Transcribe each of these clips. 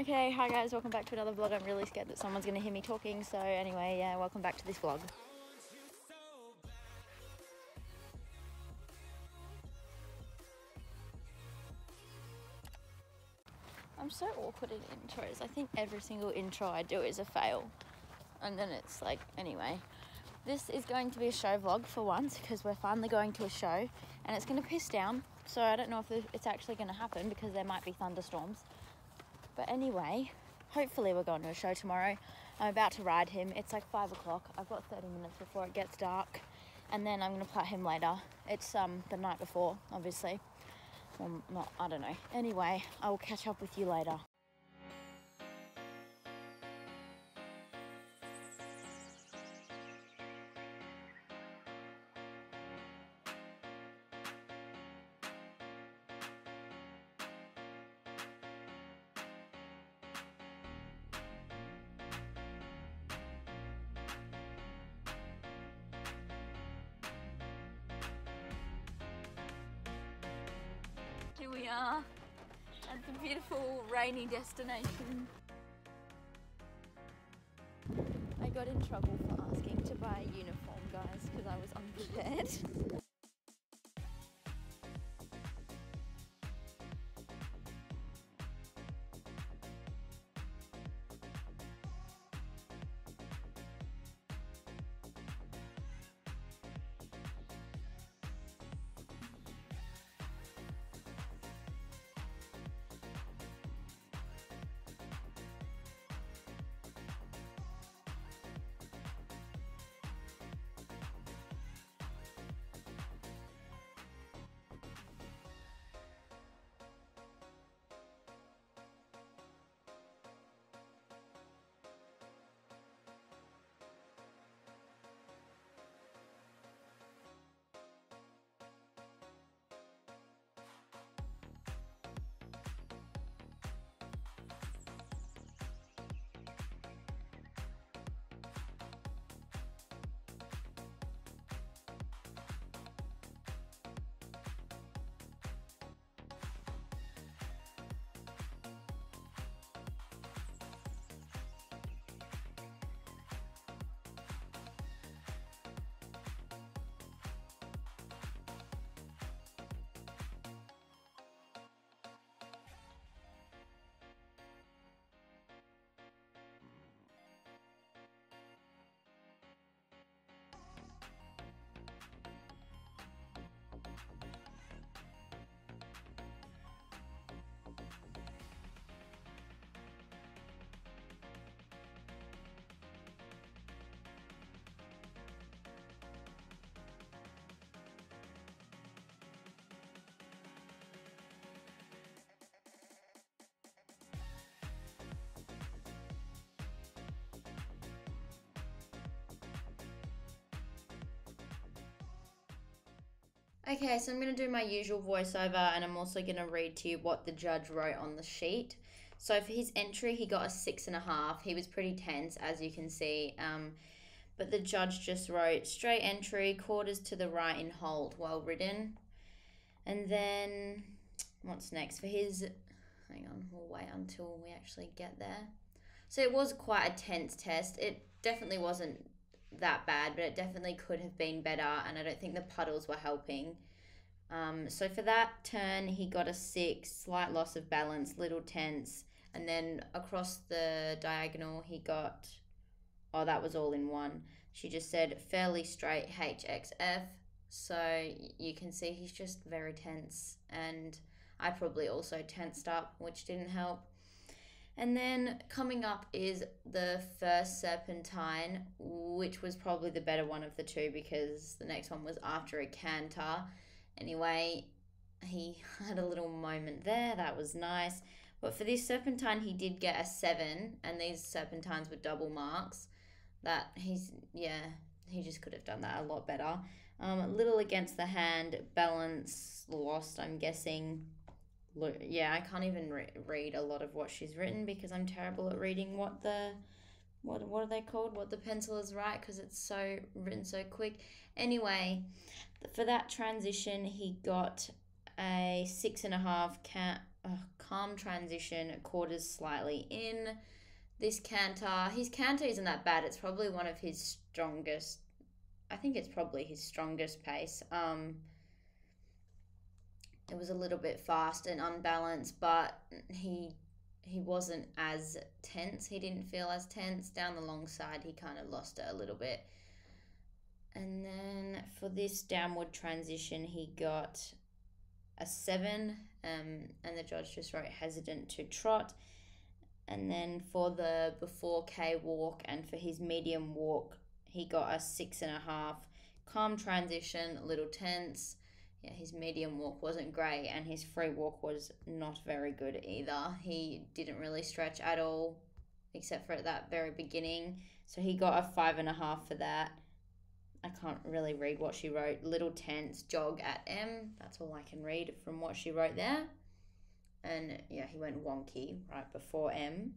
Okay, hi guys, welcome back to another vlog. I'm really scared that someone's to hear me talking, so anyway, yeah, welcome back to this vlog. I'm so awkward in intros. I think every single intro I do is a fail. And then it's like, anyway. This is going to be a show vlog for once because we're finally going to a show and it's to piss down. So I don't know if it's actually to happen because there might be thunderstorms. But anyway, hopefully we're going to a show tomorrow. I'm about to ride him. It's like five o'clock. I've got 30 minutes before it gets dark. And then I'm going to play him later. It's um the night before, obviously. Well, not, I don't know. Anyway, I will catch up with you later. Here we are at the beautiful rainy destination. I got in trouble for asking to buy a uniform, guys, because I was unprepared. Okay, so I'm going to do my usual voiceover and I'm also going to read to you what the judge wrote on the sheet. So for his entry, he got a six and a half. He was pretty tense, as you can see. Um, but the judge just wrote straight entry, quarters to the right in hold, well written. And then what's next? For his, hang on, we'll wait until we actually get there. So it was quite a tense test. It definitely wasn't that bad, but it definitely could have been better, and I don't think the puddles were helping. Um, so for that turn, he got a six, slight loss of balance, little tense, and then across the diagonal, he got, oh, that was all in one. She just said fairly straight HXF. So you can see he's just very tense, and I probably also tensed up, which didn't help. And then coming up is the first serpentine, which was probably the better one of the two because the next one was after a canter. Anyway, he had a little moment there. That was nice. But for this serpentine, he did get a seven, and these serpentines were double marks. That he's, yeah, he just could have done that a lot better. Um, a little against the hand, balance lost, I'm guessing look yeah i can't even re- read a lot of what she's written because i'm terrible at reading what the what what are they called what the pencil is right because it's so written so quick anyway for that transition he got a six and a half oh, calm transition, quarters slightly in. This canter, his canter isn't that bad. It's probably one of his strongest. I think it's probably his strongest pace. Um, it was a little bit fast and unbalanced, but he he wasn't as tense. He didn't feel as tense. Down the long side, he kind of lost it a little bit. And then for this downward transition, he got a seven, um, and the judge just wrote hesitant to trot. And then for the before K walk and for his medium walk, he got a six and a half. Calm transition, a little tense. Yeah, his medium walk wasn't great, and his free walk was not very good either. He didn't really stretch at all, except for at that very beginning. So he got a five and a half for that. I can't really read what she wrote. Little tense, jog at M. That's all I can read from what she wrote there. And yeah, he went wonky right before M.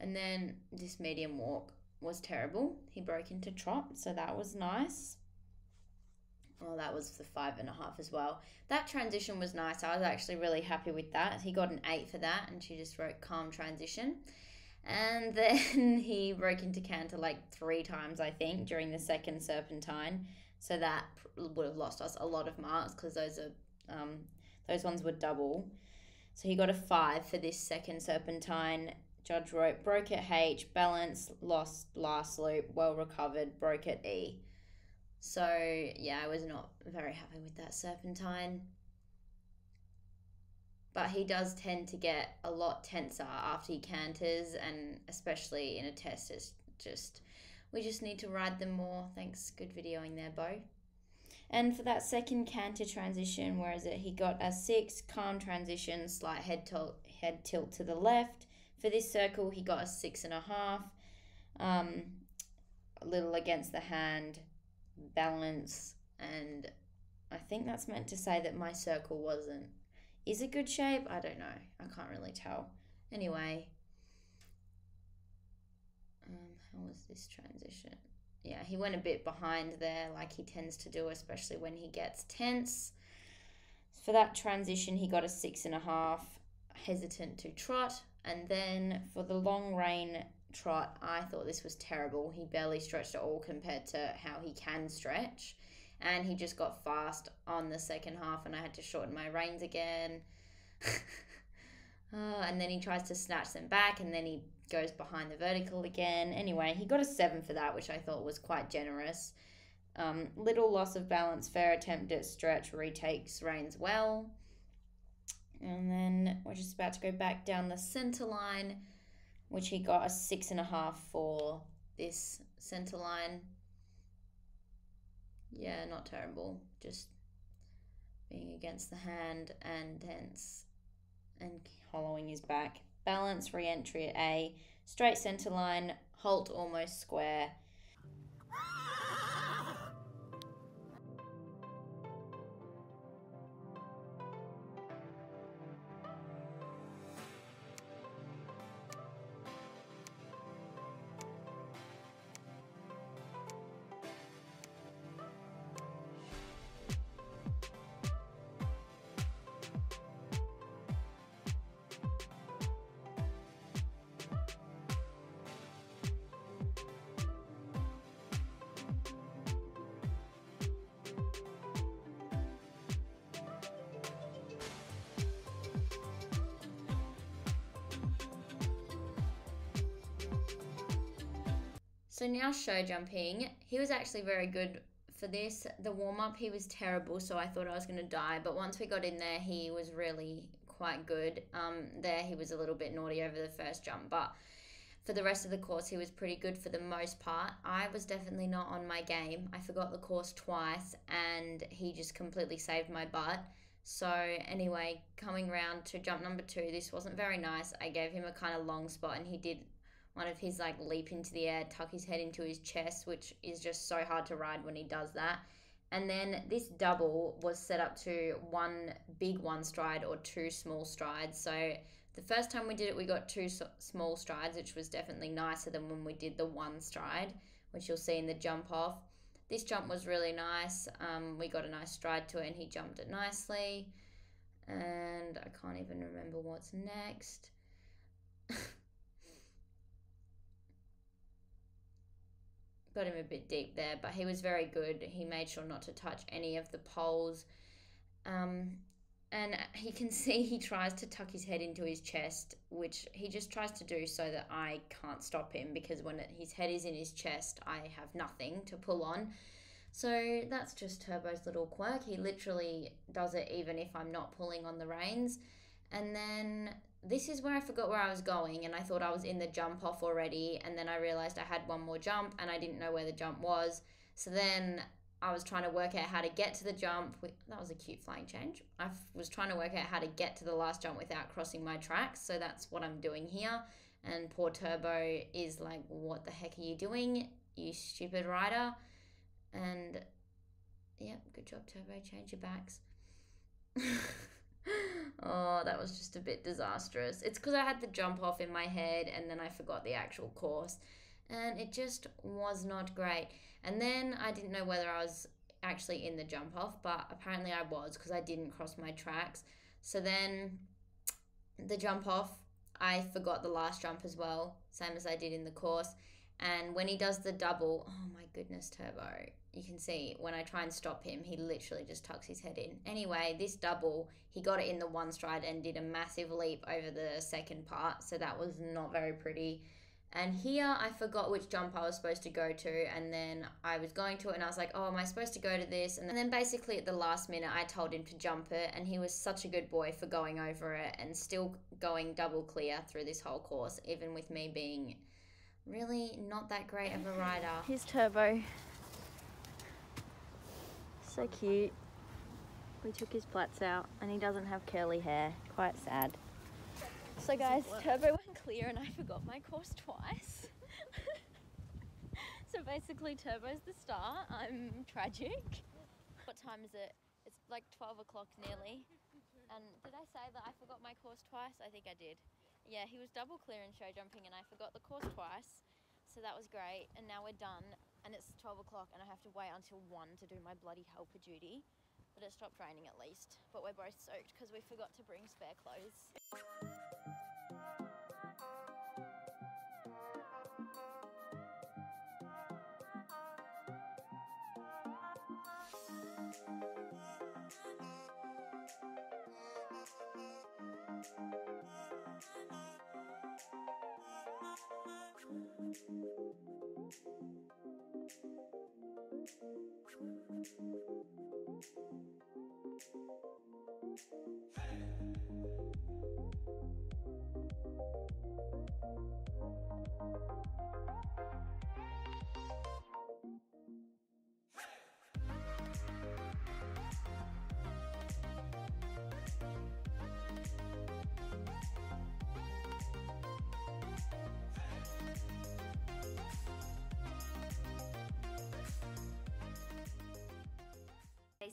And then this medium walk was terrible. He broke into trot, so that was nice. Well, that was the five and a half as well. That transition was nice. I was actually really happy with that. He got an eight for that, and she just wrote calm transition. And then he broke into canter like three times, I think, during the second serpentine. So that would have lost us a lot of marks because those are um, those ones were double. So he got a five for this second serpentine. Judge wrote broke at H, balance, lost last loop, well recovered, broke at E. So yeah, I was not very happy with that serpentine but he does tend to get a lot tenser after he canters, and especially in a test, it's just we just need to ride them more. Thanks, good videoing there, Bo. And for that second canter transition, where is it? He got a six, calm transition, slight head tilt, head tilt to the left. For this circle, he got a six and a half. Um, a little against the hand, balance, and I think that's meant to say that my circle wasn't is it good shape? I don't know. I can't really tell. Anyway, um, how was this transition? Yeah, he went a bit behind there, like he tends to do, especially when he gets tense. For that transition, he got a six and a half, hesitant to trot. And then for the long rein trot, I thought this was terrible. He barely stretched at all compared to how he can stretch and he just got fast on the second half, and I had to shorten my reins again. oh, and then he tries to snatch them back, and then he goes behind the vertical again. Anyway, he got a seven for that, which I thought was quite generous. Um, little loss of balance, fair attempt at stretch, retakes reins well. And then we're just about to go back down the center line, which he got a six and a half for this center line yeah, not terrible. Just being against the hand and tense and hollowing his back. Balance, re entry at A, straight centre line, halt almost square, So now show jumping. He was actually very good for this. The warm up, he was terrible, so I thought I was going to die. But once we got in there, he was really quite good. Um, there, he was a little bit naughty over the first jump, but for the rest of the course, he was pretty good for the most part. I was definitely not on my game. I forgot the course twice, and he just completely saved my butt. So, anyway, coming round to jump number two, this wasn't very nice. I gave him a kind of long spot, and he did one of his like leap into the air, tuck his head into his chest, which is just so hard to ride when he does that. And then this double was set up to one big one stride or two small strides. So the first time we did it, we got two small strides, which was definitely nicer than when we did the one stride, which you'll see in the jump off. This jump was really nice. Um, we got a nice stride to it and he jumped it nicely. And I can't even remember what's next. Got him a bit deep there, but he was very good. He made sure not to touch any of the poles. Um, and he can see he tries to tuck his head into his chest, which he just tries to do so that I can't stop him because when his head is in his chest, I have nothing to pull on. So that's just Turbo's little quirk. He literally does it even if I'm not pulling on the reins. And then this is where I forgot where I was going and I thought I was in the jump off already. And then I realized I had one more jump and I didn't know where the jump was. So then I was trying to work out how to get to the jump. That was a cute flying change. I was trying to work out how to get to the last jump without crossing my tracks. So that's what I'm doing here. And poor Turbo is like, What the heck are you doing, you stupid rider? And yeah, good job, Turbo. Change your backs. oh, that was just a bit disastrous. It's because I had the jump off in my head and then I forgot the actual course. And it just was not great. And then I didn't know whether I was actually in the jump off, but apparently I was because I didn't cross my tracks. So then the jump off, I forgot the last jump as well, same as I did in the course. And when he does the double, oh my goodness, Turbo, you can see when I try and stop him, he literally just tucks his head in. Anyway, this double, he got it in the one stride and did a massive leap over the second part. So that was not very pretty. And here I forgot which jump I was supposed to go to, and then I was going to it, and I was like, "Oh, am I supposed to go to this?" And then basically at the last minute, I told him to jump it, and he was such a good boy for going over it and still going double clear through this whole course, even with me being really not that great of a rider. His Turbo. So cute. We took his plaits out, and he doesn't have curly hair. Quite sad. So guys, Turbo went clear and I forgot my course twice. so basically Turbo's the star. I'm tragic. What time is it? It's like 12 o'clock nearly. And did I say that I forgot my course twice? I think I did. Yeah, he was double clear in show jumping and I forgot the course twice. So that was great. And now we're done and it's 12 o'clock and I have to wait until 1 to do my bloody helper duty. But it stopped raining at least. But we're both soaked because we forgot to bring spare clothes. Hey.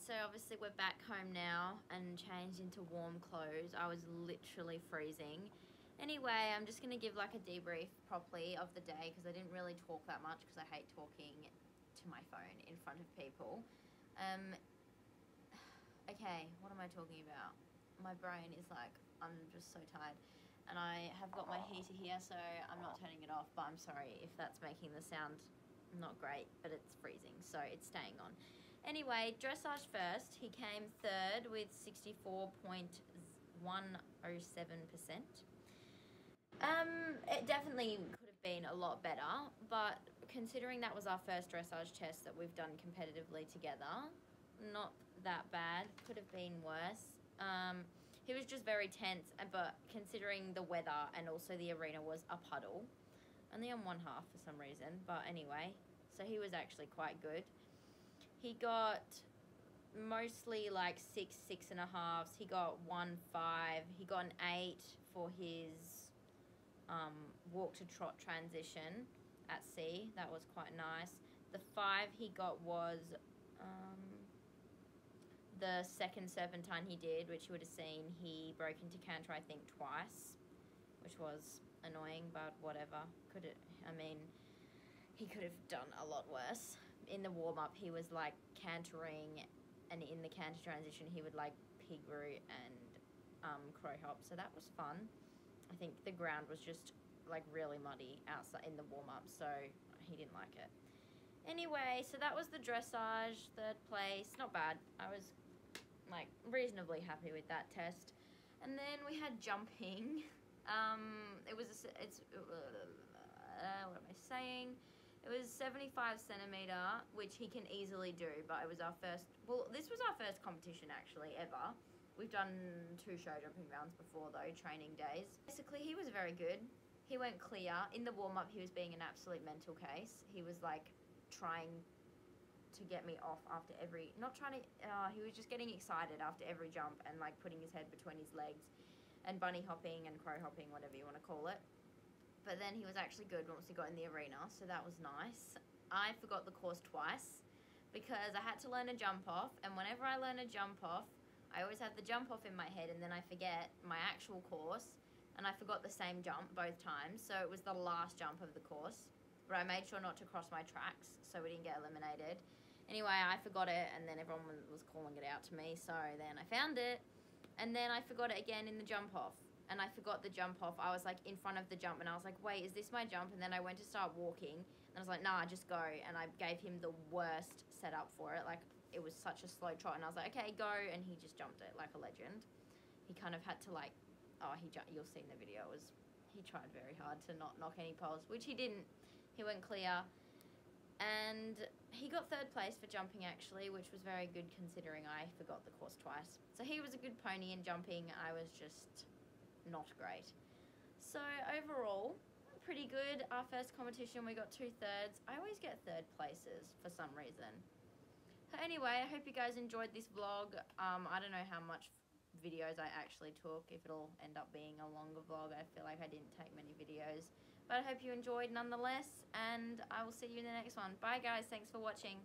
So obviously we're back home now and changed into warm clothes. I was literally freezing. Anyway, I'm just going to give like a debrief properly of the day because I didn't really talk that much because I hate talking to my phone in front of people. Um, okay, what am I talking about? My brain is like, I'm just so tired. And I have got my heater here, so I'm not turning it off, but I'm sorry if that's making the sound not great, but it's freezing, so it's staying on. Anyway, dressage first. He came third with 64.107%. Um, it definitely could have been a lot better, but considering that was our first dressage test that we've done competitively together, not that bad. Could have been worse. Um, he was just very tense, but considering the weather and also the arena was a puddle, only on one half for some reason, but anyway, so he was actually quite good. He got mostly like six, six and a halves. He got one five. He got an eight for his um, walk to trot transition at C. That was quite nice. The five he got was um, the second serpentine he did, which you would have seen. He broke into canter, I think, twice, which was annoying, but whatever. Could it? I mean, he could have done a lot worse in the warm up, he was like cantering, and in the canter transition, he would like pig root and um, crow hop, so that was fun. I think the ground was just like really muddy outside in the warm up, so he didn't like it. Anyway, so that was the dressage, third place. Not bad. I was like reasonably happy with that test. And then we had jumping. Um, it was a, it's uh, what am I saying? It was 75 centimeter, which he can easily do, but it was our first. Well, this was our first competition actually ever. We've done two show jumping rounds before though, training days. Basically, he was very good. He went clear. In the warm up, he was being an absolute mental case. He was like trying to get me off after every. Not trying to. Uh, he was just getting excited after every jump and like putting his head between his legs and bunny hopping and crow hopping, whatever you want to call it. But then he was actually good once he got in the arena, so that was nice. I forgot the course twice because I had to learn a jump off, and whenever I learn a jump off, I always have the jump off in my head, and then I forget my actual course, and I forgot the same jump both times. So it was the last jump of the course, but I made sure not to cross my tracks so we didn't get eliminated. Anyway, I forgot it, and then everyone was- was calling it out to me, so then I found it, and then I forgot it again in the jump off. And I forgot the jump off. I was like in front of the jump, and I was like, "Wait, is this my jump?" And then I went to start walking, and I was like, "Nah, just go." And I gave him the worst setup for it. Like it was such a slow trot, and I was like, "Okay, go," and he just jumped it like a legend. He kind of had to like, oh, he ju- you'll see in the video. It was he tried very hard to not knock any poles, which he didn't. He went clear, and he got third place for jumping actually, which was very good considering I forgot the course twice. So he was a good pony in jumping. I was just not great. So overall, pretty good. Our first competition, we got two thirds. I always get third places for some reason. So anyway, I hope you guys enjoyed this vlog. Um, I don't know how much videos I actually took, if it'll end up being a longer vlog. I feel like I didn't take many videos. But I hope you enjoyed nonetheless, and I will see you in the next one. Bye guys, thanks for watching.